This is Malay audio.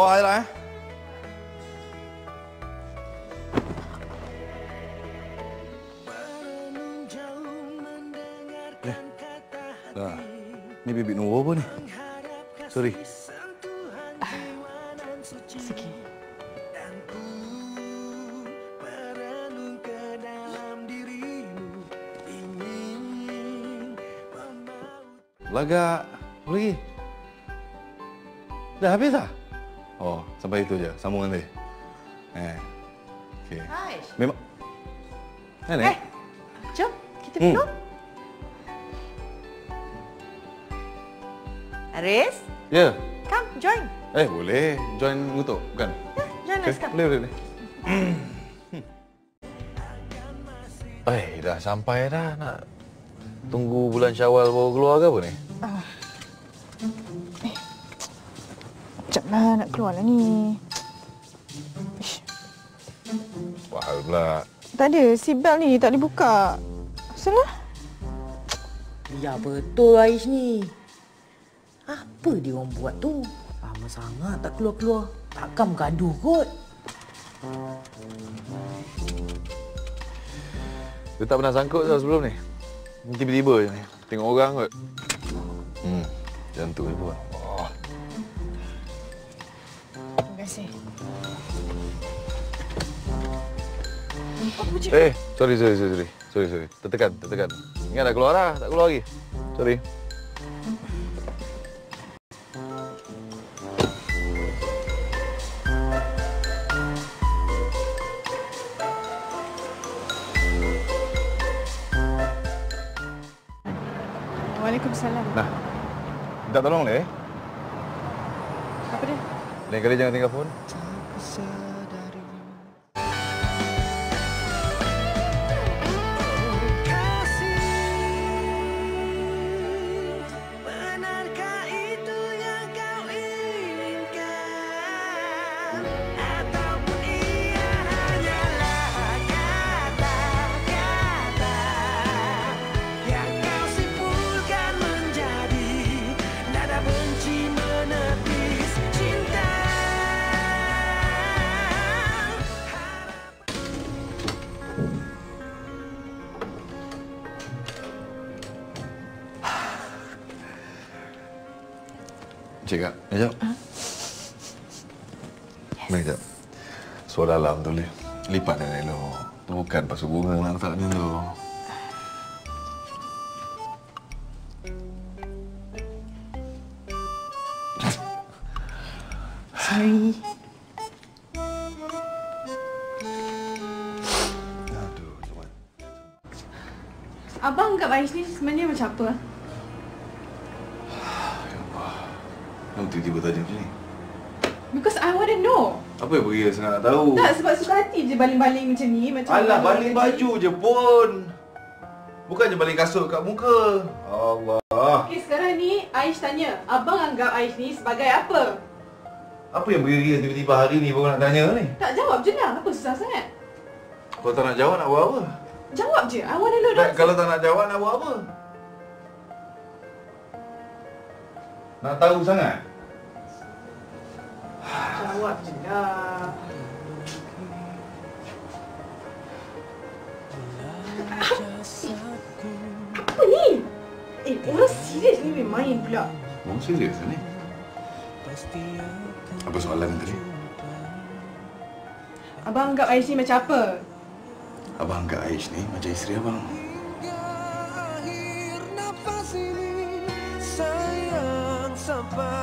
Bawa air lah eh. Eh, dah. Ni bibit Nurul apa ni? Sorry. Sikit. Lagak. Apa lagi? Dah habis dah? Oh, sampai itu je. Sambung nanti. Eh. Okey. Hai. Memang... Nenek? Eh, jom kita Hmm. minum. Aris, Ya. come join. Eh, boleh. Join untuk, bukan? Join Okey, us come. boleh, boleh, boleh. Eh, dah sampai dah. Nak tunggu bulan syawal baru keluar ke apa ni? Sekejap lah nak keluar lah ni. Ish, Mahal pula. tak ada, seatbelt ni tak boleh buka. Salah. Ya betul Ais ni. Apa dia orang buat tu? Lama sangat tak keluar-keluar. Takkan gaduh kot. Dia tak pernah sangkut tau sebelum ni. Ni Tiba-tiba je ni. Tengok orang kot. Hmm, jantung je pun. Kasih. Eh, sorry, sorry, sorry, sorry. Sorry, sorry. Tertekan, tertekan. Ingat dah keluar dah. Tak keluar lagi. Sorry. Waalaikumsalam. Nah, minta tolong le. Apa dia? Lain kali jangan tinggal phone. Cik Kak, sekejap. Mari sekejap. Suara dalam tu boleh. Lipat dah elok. Tu bukan pasal bunga nak letak ni tu. Sorry. Aduh. Abang anggap Ais ni sebenarnya macam apa? Tiba-tiba tanya macam ni? Because I want to know. Apa yang beria sangat nak tahu? Tak, sebab suka hati je baling-baling macam ni. Macam Alah, baling baju je pun. Bukannya baling kasut kat muka. Allah. Okay, sekarang ni Ais tanya. Abang anggap Ais ni sebagai apa? Apa yang beria tiba-tiba hari ni baru nak tanya ni? Tak jawab je lah. Apa susah sangat? Kalau tak nak jawab nak buat apa? Jawab je. I want to know. Tak, kalau tak nak jawab nak buat apa? Nak tahu sangat? Jawab je lah. Apa ni? Eh, orang serius ni main main pula. Orang serius ni? Apa soalan tadi? Abang anggap Ais ni macam apa? Abang anggap Aish ni macam isteri abang. Akhir nafas ini sayang sampai